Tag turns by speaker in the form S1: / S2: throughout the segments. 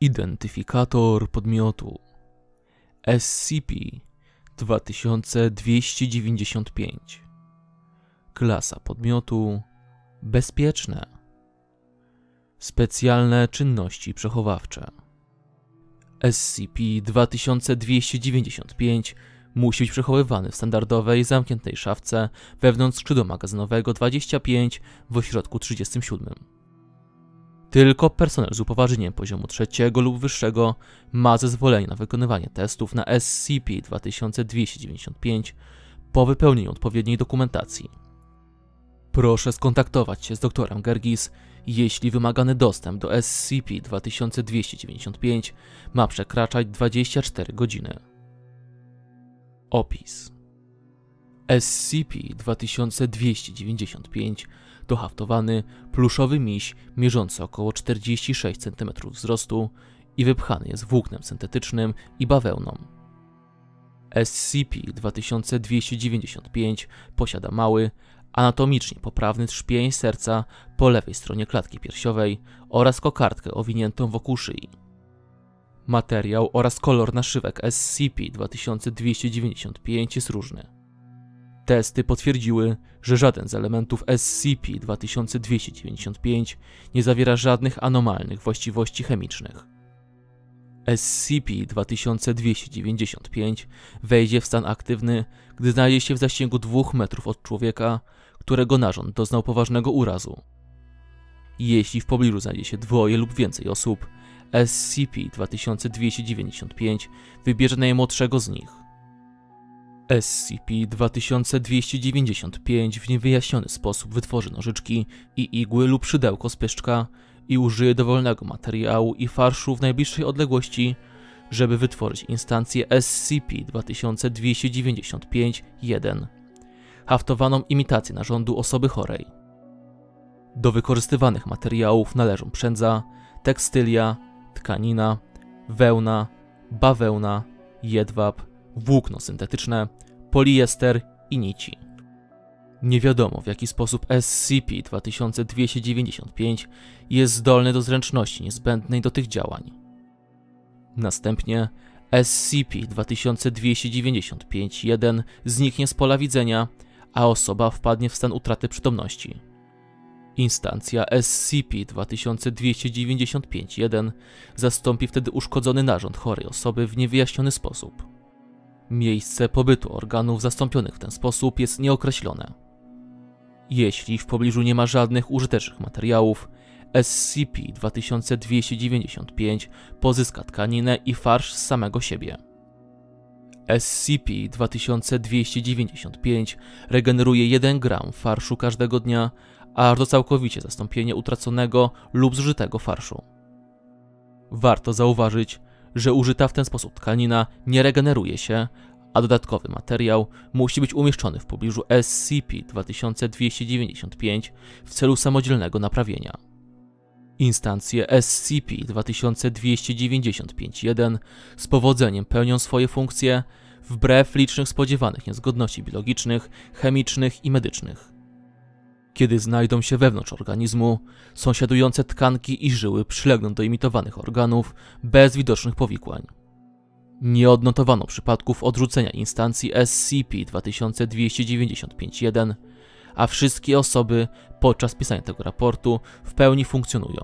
S1: Identyfikator podmiotu. SCP-2295 Klasa podmiotu Bezpieczne Specjalne czynności przechowawcze. SCP-2295 musi być przechowywany w standardowej, zamkniętej szafce wewnątrz skrzydła magazynowego 25 w ośrodku 37. Tylko personel z upoważnieniem poziomu trzeciego lub wyższego ma zezwolenie na wykonywanie testów na SCP-2295 po wypełnieniu odpowiedniej dokumentacji. Proszę skontaktować się z doktorem Gergis, jeśli wymagany dostęp do SCP-2295 ma przekraczać 24 godziny. Opis SCP-2295 to haftowany, pluszowy miś mierzący około 46 cm wzrostu i wypchany jest włóknem syntetycznym i bawełną. SCP-2295 posiada mały, anatomicznie poprawny trzpień serca po lewej stronie klatki piersiowej oraz kokardkę owiniętą wokół szyi. Materiał oraz kolor naszywek SCP-2295 jest różny. Testy potwierdziły, że żaden z elementów SCP-2295 nie zawiera żadnych anomalnych właściwości chemicznych. SCP-2295 wejdzie w stan aktywny, gdy znajdzie się w zasięgu 2 metrów od człowieka, którego narząd doznał poważnego urazu. Jeśli w pobliżu znajdzie się dwoje lub więcej osób, SCP-2295 wybierze najmłodszego z nich. SCP-2295 w niewyjaśniony sposób wytworzy nożyczki i igły lub szydełko z pyszczka i użyje dowolnego materiału i farszu w najbliższej odległości, żeby wytworzyć instancję SCP-2295-1, haftowaną imitację narządu osoby chorej. Do wykorzystywanych materiałów należą przędza, tekstylia, tkanina, wełna, bawełna, jedwab, włókno syntetyczne, poliester i nici. Nie wiadomo w jaki sposób SCP-2295 jest zdolny do zręczności niezbędnej do tych działań. Następnie SCP-2295-1 zniknie z pola widzenia, a osoba wpadnie w stan utraty przytomności. Instancja SCP-2295-1 zastąpi wtedy uszkodzony narząd chorej osoby w niewyjaśniony sposób. Miejsce pobytu organów zastąpionych w ten sposób jest nieokreślone. Jeśli w pobliżu nie ma żadnych użytecznych materiałów, SCP-2295 pozyska tkaninę i farsz z samego siebie. SCP-2295 regeneruje 1 gram farszu każdego dnia, aż do całkowicie zastąpienia utraconego lub zużytego farszu. Warto zauważyć, że użyta w ten sposób tkanina nie regeneruje się, a dodatkowy materiał musi być umieszczony w pobliżu SCP-2295 w celu samodzielnego naprawienia. Instancje SCP-2295-1 z powodzeniem pełnią swoje funkcje wbrew licznych spodziewanych niezgodności biologicznych, chemicznych i medycznych. Kiedy znajdą się wewnątrz organizmu, sąsiadujące tkanki i żyły przylegną do imitowanych organów bez widocznych powikłań. Nie odnotowano przypadków odrzucenia instancji SCP-2295-1, a wszystkie osoby podczas pisania tego raportu w pełni funkcjonują.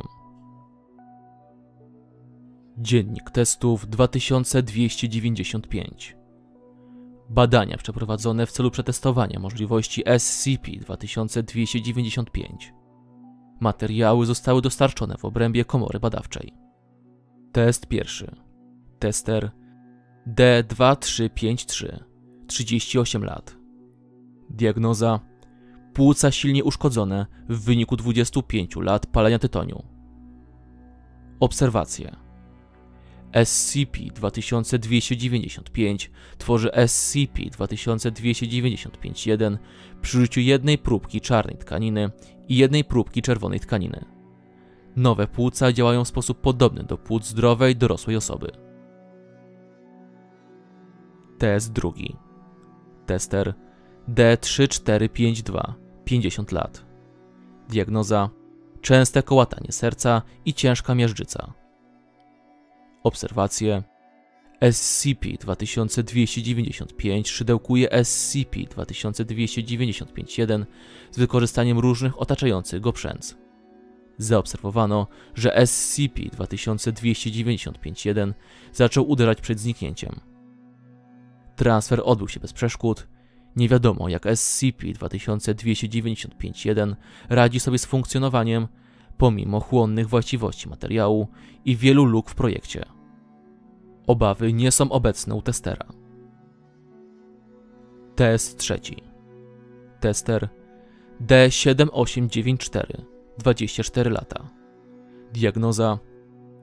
S1: Dziennik testów 2295 Badania przeprowadzone w celu przetestowania możliwości SCP-2295. Materiały zostały dostarczone w obrębie komory badawczej. Test pierwszy. Tester D2353, 38 lat. Diagnoza: płuca silnie uszkodzone w wyniku 25 lat palenia tytoniu. Obserwacje SCP-2295 tworzy SCP-2295-1 przy użyciu jednej próbki czarnej tkaniny i jednej próbki czerwonej tkaniny. Nowe płuca działają w sposób podobny do płuc zdrowej dorosłej osoby. Test drugi. Tester D3452, 50 lat. Diagnoza: częste kołatanie serca i ciężka miażdżyca. Obserwacje SCP-2295 szydełkuje SCP-2295-1 z wykorzystaniem różnych otaczających go przędz. Zaobserwowano, że SCP-2295-1 zaczął uderzać przed zniknięciem. Transfer odbył się bez przeszkód. Nie wiadomo, jak SCP-2295-1 radzi sobie z funkcjonowaniem, pomimo chłonnych właściwości materiału i wielu luk w projekcie. Obawy nie są obecne u testera. Test trzeci. Tester D7894, 24 lata. Diagnoza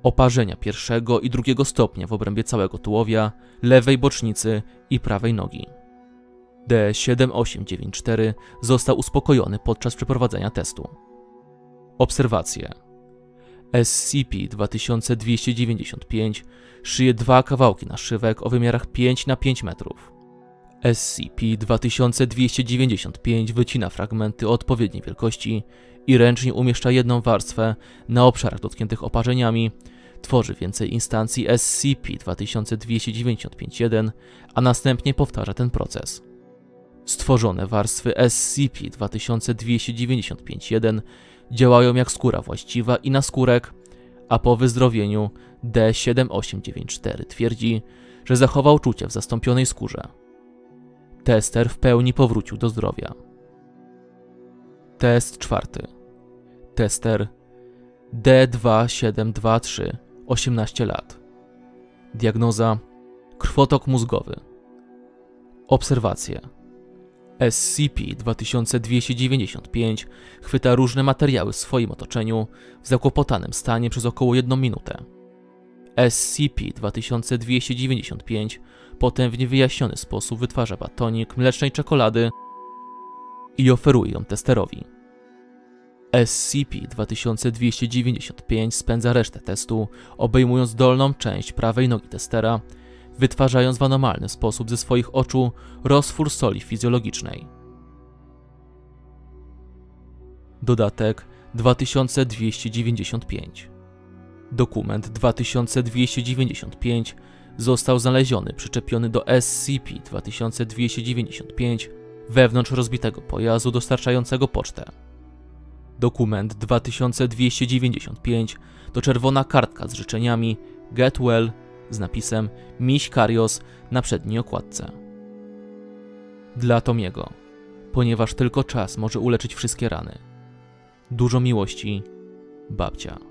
S1: oparzenia pierwszego i drugiego stopnia w obrębie całego tułowia, lewej bocznicy i prawej nogi. D7894 został uspokojony podczas przeprowadzenia testu. Obserwacje SCP-2295 szyje dwa kawałki naszywek o wymiarach 5 na 5 metrów. SCP-2295 wycina fragmenty odpowiedniej wielkości i ręcznie umieszcza jedną warstwę na obszarach dotkniętych oparzeniami, tworzy więcej instancji SCP-2295-1, a następnie powtarza ten proces. Stworzone warstwy SCP-2295-1 działają jak skóra właściwa i naskórek, a po wyzdrowieniu D7894 twierdzi, że zachował czucie w zastąpionej skórze. Tester w pełni powrócił do zdrowia. Test czwarty. Tester D2723, 18 lat. Diagnoza: krwotok mózgowy. Obserwacje SCP-2295 chwyta różne materiały w swoim otoczeniu w zakłopotanym stanie przez około jedną minutę. SCP-2295 potem w niewyjaśniony sposób wytwarza batonik mlecznej czekolady i oferuje ją testerowi. SCP-2295 spędza resztę testu, obejmując dolną część prawej nogi testera wytwarzając w anormalny sposób ze swoich oczu roztwór soli fizjologicznej. Dodatek 2295 Dokument 2295 został znaleziony przyczepiony do SCP-2295 wewnątrz rozbitego pojazdu dostarczającego pocztę. Dokument 2295 to czerwona kartka z życzeniami Get Well z napisem Miś Karios na przedniej okładce. Dla Tomiego, ponieważ tylko czas może uleczyć wszystkie rany. Dużo miłości, babcia.